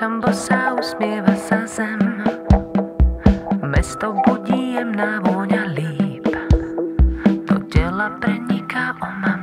čambosa usměva sa zem. Mesto budí jemná vůňa líp, do těla preniká omam.